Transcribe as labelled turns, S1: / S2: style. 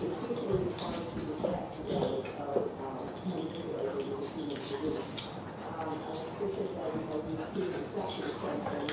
S1: particularly points to the fact that of um, um, I appreciate that we have these two reflections